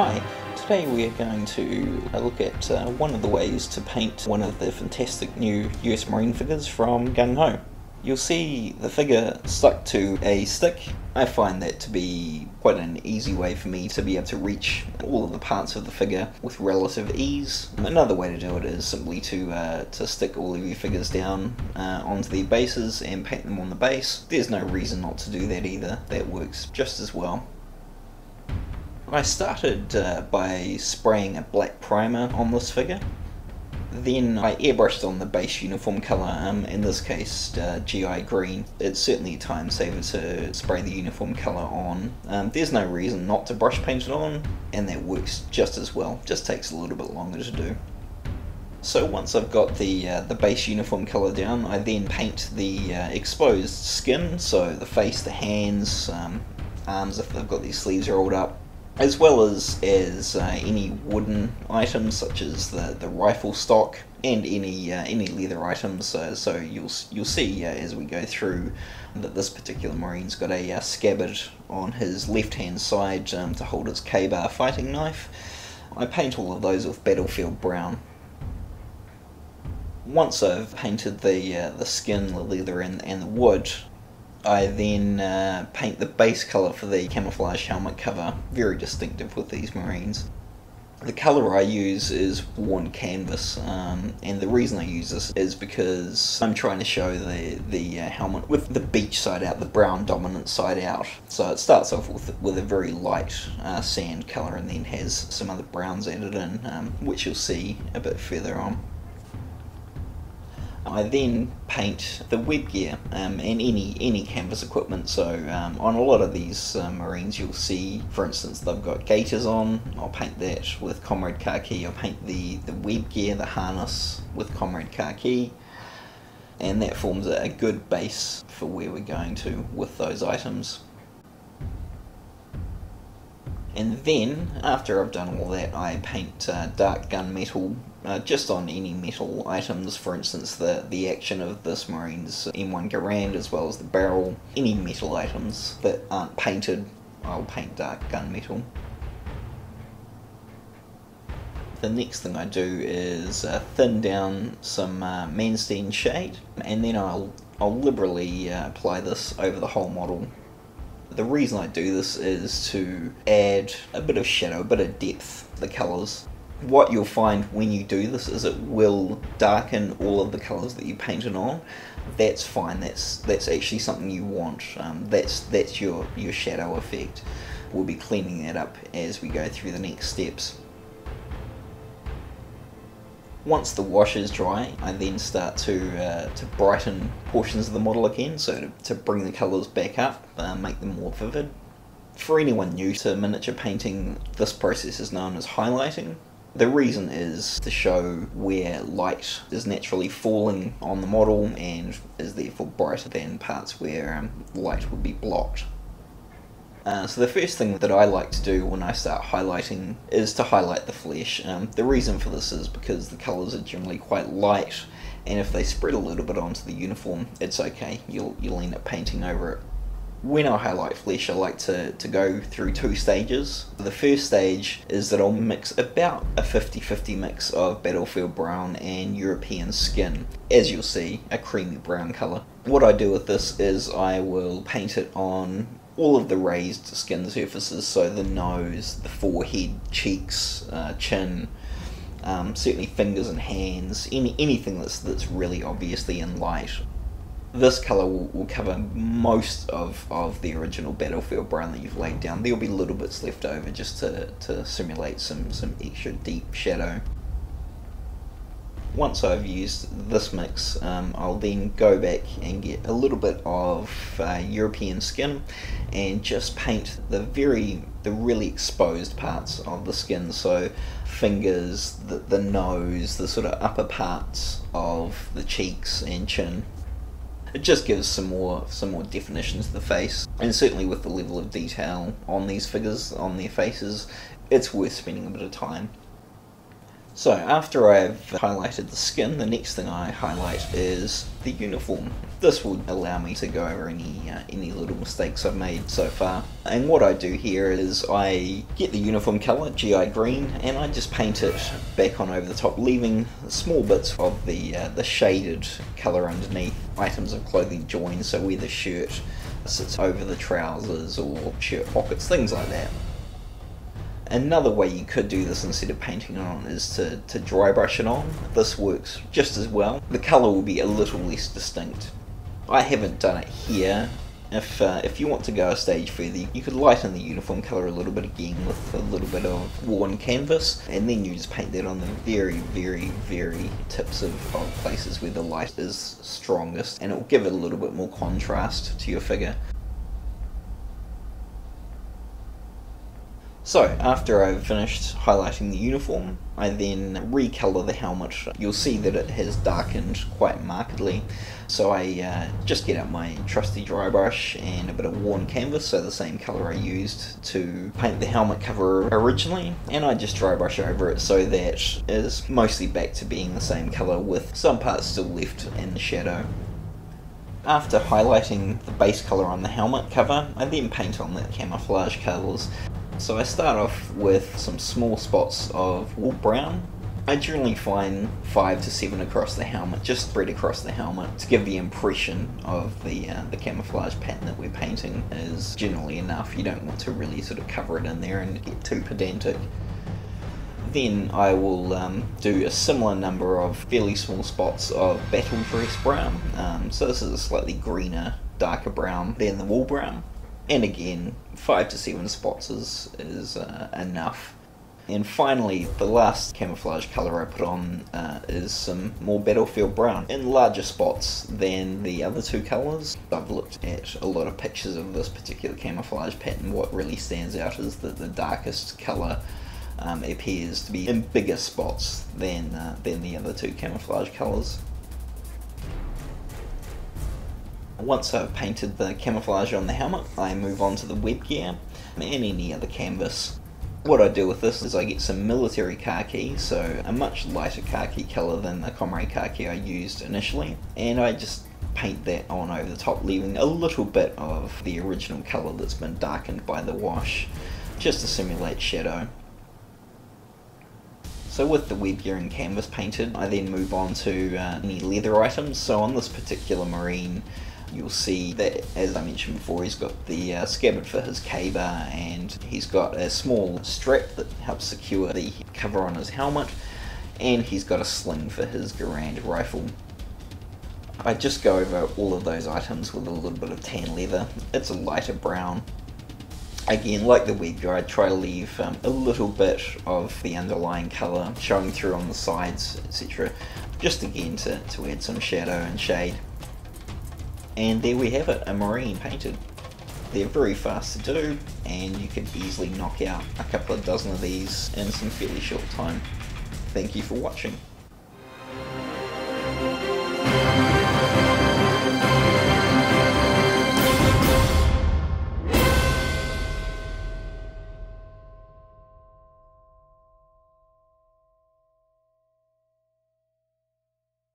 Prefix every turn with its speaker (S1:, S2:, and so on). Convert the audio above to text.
S1: Hi, today we are going to look at uh, one of the ways to paint one of the fantastic new US Marine figures from Gung Ho. You'll see the figure stuck to a stick. I find that to be quite an easy way for me to be able to reach all of the parts of the figure with relative ease. Another way to do it is simply to uh, to stick all of your figures down uh, onto their bases and paint them on the base. There's no reason not to do that either. That works just as well. I started uh, by spraying a black primer on this figure. Then I airbrushed on the base uniform colour, um, in this case uh, GI green. It's certainly a time saver to spray the uniform colour on. Um, there's no reason not to brush paint it on, and that works just as well, just takes a little bit longer to do. So once I've got the uh, the base uniform colour down, I then paint the uh, exposed skin, so the face, the hands, um, arms if they've got these sleeves rolled up, as well as as uh, any wooden items such as the, the rifle stock and any uh, any leather items. Uh, so you'll you'll see uh, as we go through that this particular marine's got a uh, scabbard on his left hand side um, to hold his Ka-Bar fighting knife. I paint all of those with battlefield brown. Once I've painted the uh, the skin, the leather, and, and the wood, I then uh, paint the base colour for the camouflage helmet cover, very distinctive with these Marines. The colour I use is worn canvas, um, and the reason I use this is because I'm trying to show the, the uh, helmet with the beach side out, the brown dominant side out. So it starts off with, with a very light uh, sand colour and then has some other browns added in, um, which you'll see a bit further on. I then paint the web gear um, and any any canvas equipment. So um, on a lot of these uh, marines, you'll see, for instance, they've got gaiters on. I'll paint that with Comrade Khaki. I'll paint the the web gear, the harness with Comrade Khaki, and that forms a good base for where we're going to with those items. And then, after I've done all that, I paint uh, dark gunmetal uh, just on any metal items, for instance the, the action of this Marine's M1 Garand as well as the barrel, any metal items that aren't painted, I'll paint dark gunmetal. The next thing I do is uh, thin down some uh, Manstein shade. And then I'll, I'll liberally uh, apply this over the whole model the reason I do this is to add a bit of shadow, a bit of depth, to the colours. What you'll find when you do this is it will darken all of the colours that you painted on. That's fine, that's that's actually something you want. Um, that's that's your, your shadow effect. We'll be cleaning that up as we go through the next steps. Once the wash is dry, I then start to, uh, to brighten portions of the model again, so to, to bring the colours back up, uh, make them more vivid. For anyone new to miniature painting, this process is known as highlighting. The reason is to show where light is naturally falling on the model and is therefore brighter than parts where um, light would be blocked. Uh, so the first thing that I like to do when I start highlighting is to highlight the flesh. Um, the reason for this is because the colours are generally quite light and if they spread a little bit onto the uniform it's okay, you'll, you'll end up painting over it. When I highlight flesh I like to, to go through two stages. The first stage is that I'll mix about a 50-50 mix of Battlefield Brown and European Skin. As you'll see, a creamy brown colour. What I do with this is I will paint it on all of the raised skin surfaces, so the nose, the forehead, cheeks, uh, chin, um, certainly fingers and hands, any anything that's that's really obviously in light. This colour will, will cover most of, of the original Battlefield brown that you've laid down. There'll be little bits left over just to, to simulate some, some extra deep shadow once I've used this mix, um, I'll then go back and get a little bit of uh, European skin and just paint the very, the really exposed parts of the skin. So fingers, the, the nose, the sort of upper parts of the cheeks and chin. It just gives some more some more definition to the face, and certainly with the level of detail on these figures, on their faces, it's worth spending a bit of time So after I've highlighted the skin, the next thing I highlight is the uniform. This will allow me to go over any uh, any little mistakes I've made so far. And what I do here is I get the uniform colour, GI green, and I just paint it back on over the top, leaving small bits of the uh, the shaded colour underneath items of clothing joined, so where the shirt sits over the trousers or shirt pockets, things like that. Another way you could do this instead of painting it on is to, to dry brush it on. This works just as well. The colour will be a little less distinct. I haven't done it here. If, uh, if you want to go a stage further, you could lighten the uniform colour a little bit again with a little bit of worn canvas, and then you just paint that on the very, very, very tips of, of places where the light is strongest, and it will give it a little bit more contrast to your figure. So, after I've finished highlighting the uniform, I then recolour the helmet. You'll see that it has darkened quite markedly. So I uh, just get out my trusty dry brush and a bit of worn canvas, so the same colour I used to paint the helmet cover originally, and I just dry brush over it so that it is mostly back to being the same colour with some parts still left in the shadow. After highlighting the base colour on the helmet cover, I then paint on the camouflage colours so I start off with some small spots of wool brown. I generally find five to seven across the helmet, just spread across the helmet, to give the impression of the uh, the camouflage pattern that we're painting is generally enough. You don't want to really sort of cover it in there and get too pedantic. Then I will um, do a similar number of fairly small spots of battle dress brown. Um, so this is a slightly greener, darker brown than the wool brown and again, five to seven spots is, is uh, enough. And finally, the last camouflage colour I put on uh, is some more battlefield brown in larger spots than the other two colours. I've looked at a lot of pictures of this particular camouflage pattern. What really stands out is that the darkest colour um, appears to be in bigger spots than, uh, than the other two camouflage colours. Once I've painted the camouflage on the helmet, I move on to the web gear and any other canvas. What I do with this is I get some military khaki, so a much lighter khaki colour than the Comrade khaki I used initially, and I just paint that on over the top, leaving a little bit of the original colour that's been darkened by the wash, just to simulate shadow. So with the web gear and canvas painted, I then move on to uh, any leather items. So on this particular marine, you'll see that, as I mentioned before, he's got the uh, scabbard for his Ka-Bar and he's got a small strap that helps secure the cover on his helmet and he's got a sling for his Garand rifle. I just go over all of those items with a little bit of tan leather. It's a lighter brown. Again, like the gear, I try to leave um, a little bit of the underlying colour showing through on the sides, etc. Just again to, to add some shadow and shade. And there we have it, a marine painted. They're very fast to do, and you could easily knock out a couple of dozen of these in some fairly short time. Thank you for watching.